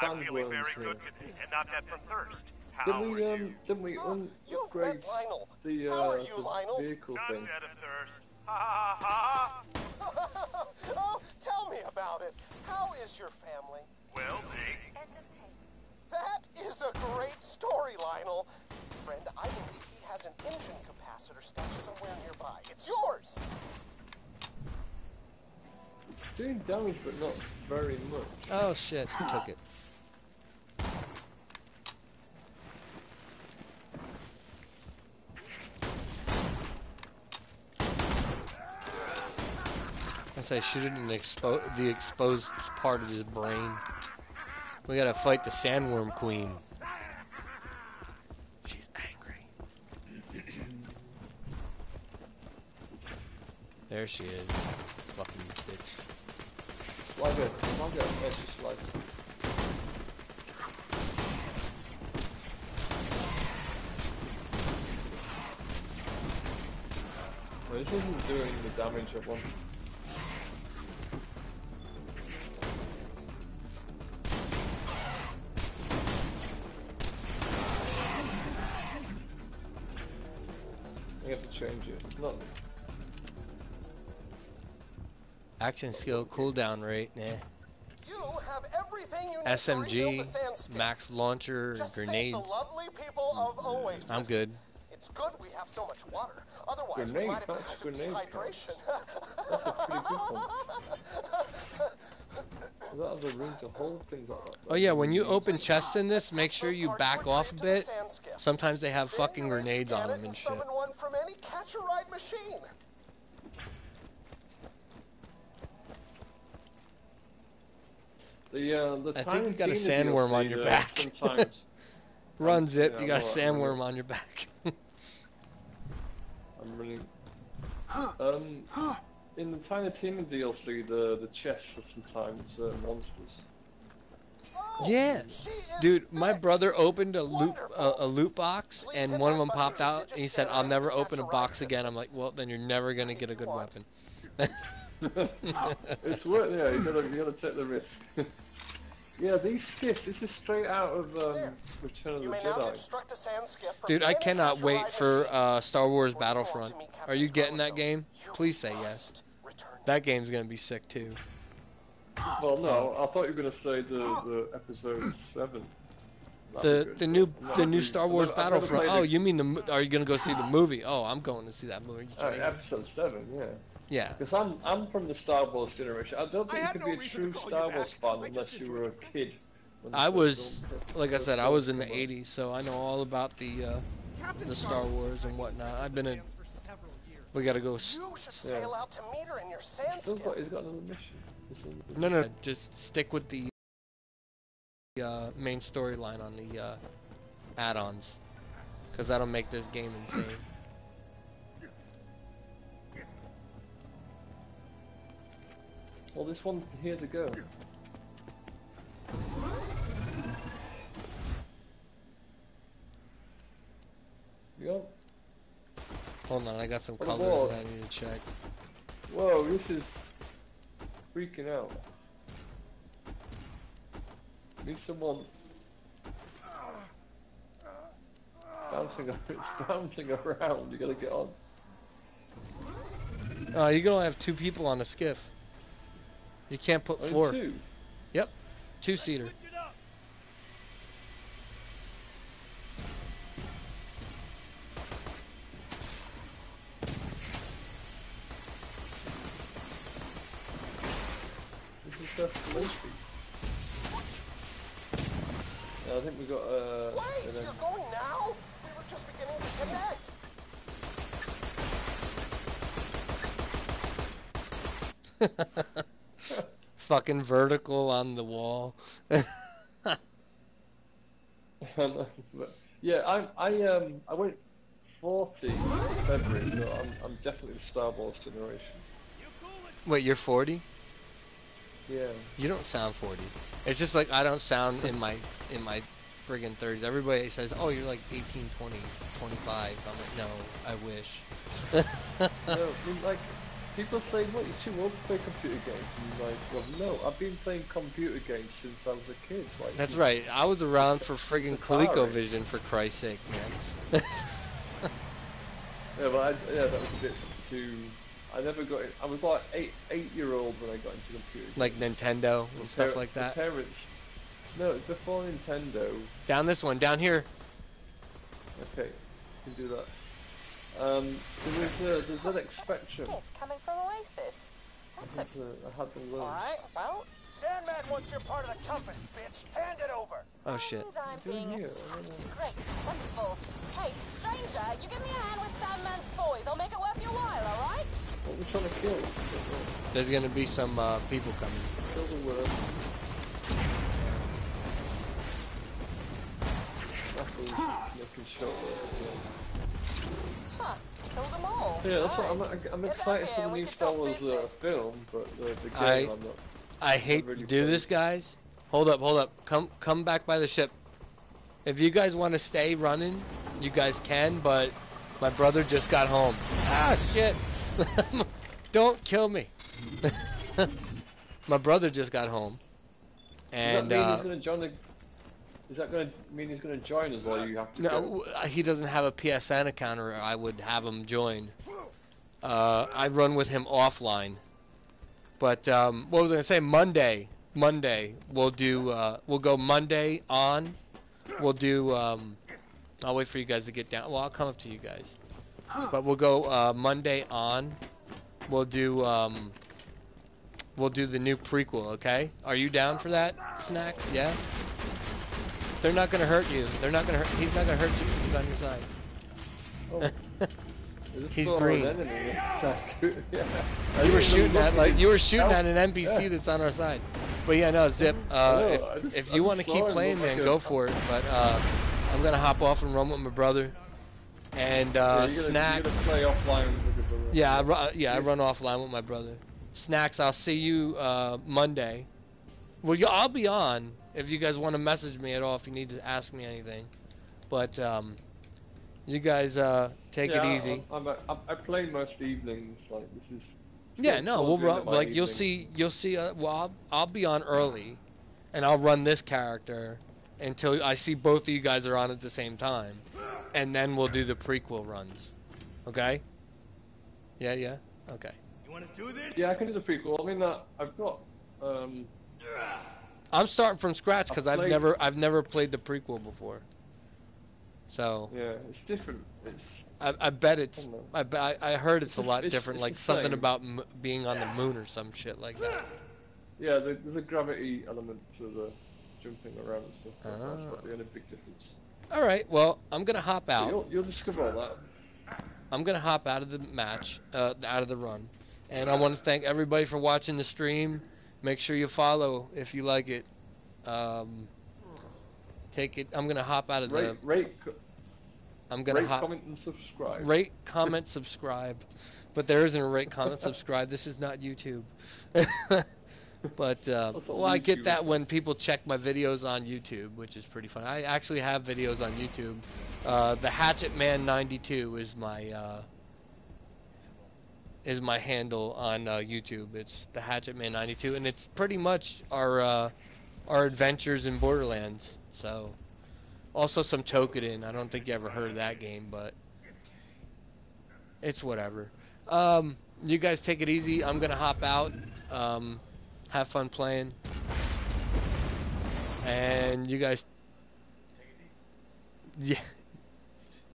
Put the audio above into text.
I'm feeling very here. good today, and not that from thirst. How Didn't are we you? um? Didn't we un- upgrade met Lionel. the How uh are you, the Lionel? vehicle Not thing? dead of thirst. Ha ha ha ha. oh, tell me about it. How is your family? Well, Nick, That is a great story, Lionel. Friend, I believe he has an engine capacitor stashed somewhere nearby. It's yours. Doing damage, but not very much. Oh shit, took it. I say shoot it in the, expo the exposed part of his brain. We gotta fight the sandworm queen. She's angry. There she is. Fucking bitch. Like a, like a, it's just like. Well, this isn't doing the damage I want. Action skill cooldown rate, nah. You have everything you need to rebuild the SMG, max launcher, Just grenade. thank the lovely people of Oasis. I'm good. It's good we have so much water. Otherwise, Grenade, we might have that's died of grenade. dehydration. That's a pretty good one. That other room to hold things like that. Oh yeah, when you open chests in this, make sure you back off a bit. Sometimes they have fucking grenades on them and shit. The uh, the I think you got a sandworm on your back. Runs it, yeah, you got a I'm sandworm on your back. I'm running. Um, in the Tiny Tina DLC, the the chests are sometimes uh, monsters. Oh, yeah, dude, my brother opened a loot a, a loot box, Please and one of them popped out, and he said, "I'll never open a ride box again." I'm like, "Well, then you're never gonna get a good weapon." it's worth yeah. You gotta you gotta take the risk. yeah, these skiffs. This is straight out of um, Return of You the may now Jedi. construct a sand skiff Dude, I cannot wait for uh, Star Wars Before you go off Battlefront. Are you getting that game? you Please say yes. must return to That game's gonna be sick too. Well, no, I thought you were gonna say the the episode seven. That'd The the new I'm the new Star Wars never- I've never Battlefront. played Oh, it. you mean the? mo- Are you gonna go see the movie? Oh, I'm going to see that movie. Uh, episode seven, yeah. Yeah. Because I'm I'm from the Star Wars generation. I don't I think you could no be a true Star. Wars fan unless you were a kid. movies. when the I was, like I said, I was in the '80s, so I know all about the uh, the Star Wars and whatnot. I've been in. for several years. We gotta go. s- You should sail out to meet her in your sand Still skiff. got, he's got another mission. No, no, just stick with the uh, main storyline on the uh, add-ons, because that'll make this game insane. Well, this one here's a go. Yeah. Hold on, I got some What colors that I need to check. Whoa, this is freaking out. Need someone bouncing. It's bouncing around. You gotta get on. Uh, you can only have two people on a skiff. You can't put Only four. two. Yep, two-seater. Switch it up. This is just Lucy. Yeah, I think we got uh. Wait, you're en- going now? We were just beginning to connect. Fucking vertical on the wall. yeah, I I um I went 40 in February, so I'm I'm definitely the Star Wars generation. You cool with Wait, you're 40? Yeah. You don't sound 40. It's just like I don't sound in my in my friggin' 30s. Everybody says, "Oh, you're like 18, 20, 25." I'm like, "No, I wish." no, I mean, like people say, "What you're too old to play computer games?" And I'm like, well, no, I've been playing computer games since I was a kid. Like, That's right. I was around for friggin'. ColecoVision for Christ's sake, man. Yeah, but I, yeah, that was a bit too. I never got. In, I was like eight eight year old when I got into computer. games. like Nintendo and stuff like that. Parents. No, before Nintendo. Down this one, down here. Okay, can do that. Um, there was uh, there's ZX That's Spectrum. stiff coming from Oasis. That's a... There's, uh, I had them loads. Alright, well, Sandman wants your part of the compass, bitch. Hand it over. Oh shit. and I'm being here, attacked. Great, wonderful. Hey, stranger, you give me a hand with Sandman's boys. I'll make it worth your while, alright? What are we trying to kill? There's gonna be some uh, people coming. Kill the worm. Apple's making shot Huh, killed them all. Yeah, that's what I'm, I'm excited for the we new can Star Wars uh, film, but the, the game I- I'm not. I hate really to do played. this, guys. Hold up, hold up. Come, come back by the ship. If you guys want to stay running, you guys can. But my brother just got home. Ah, shit! Don't kill me. my brother just got home, and Does that mean uh, he's gonna join the? Is that gonna mean he's gonna join us, or you have to? no, go? he doesn't have a PSN account, or I would have him join. Uh, I run with him offline. But um, what was I gonna say? Monday, Monday we'll do. Uh, we'll go Monday on. We'll do. Um, I'll wait for you guys to get down. Well, I'll come up to you guys. But we'll go uh, Monday on. We'll do. Um, we'll do the new prequel. Okay? Are you down for that, Snack? Yeah. They're not gonna hurt you. They're not gonna hurt. He's not gonna hurt you. He's on your side. Oh, He's green. yeah. You were shooting at like you were shooting at an NPC Yeah. that's on our side. But yeah, no, Zip. Uh, if, just- if you want to keep playing, man, go for it. But uh, I'm gonna hop off and run with my brother. And Yeah, uh, gonna, snacks. Play offline with your brother. Yeah, I ru- yeah, I run offline with my brother. Snacks. I'll see you uh, Monday. Well, you, I'll be on if you guys want to message me at all. If you need to ask me anything, but um, you guys uh, take yeah, it easy. I'm, I'm, I'm, I play most evenings. Like this is. Yeah, no, towards we'll run. of my Like you'll see, you'll see. Uh, well, I'll, I'll be on early, and I'll run this character until I see both of you guys are on at the same time, and then we'll do the prequel runs. Okay? Yeah, yeah. Okay. You want to do this? Yeah, I can do the prequel. I mean, uh, I've got. Um, I'm starting from scratch because I've never, I've never played the prequel before. So yeah, it's different. It's. I, I bet it's, I. I, I, heard it's, It's a lot it's- different, it's like something same. about m- being on the moon or some shit like that. Yeah, there's a gravity element to the jumping around and stuff. That's Ah. not the only big difference. All right, well, I'm gonna hop out. You'll, you'll discover all that. I'm gonna hop out of the match, uh, out of the run, and I want to thank everybody for watching the stream. Make sure you follow if you like it. Um, take it. I'm gonna hop out of the. Rate, rate, I'm gonna rate hop. comment, and subscribe. Rate, comment, subscribe. But there isn't a rate, comment, subscribe. This is not YouTube. but uh, well, I get that when people check my videos on YouTube, which is pretty fun. I actually have videos on YouTube. Uh, the Hatchet Man 92 is my uh, is my handle on uh, YouTube. It's the Hatchet Man 92, and it's pretty much our uh, our adventures in Borderlands. So, also some Toukiden. I don't think you ever heard of that game, but it's whatever. Um, you guys take it easy. I'm gonna hop out. Um, have fun playing, and you guys. Yeah.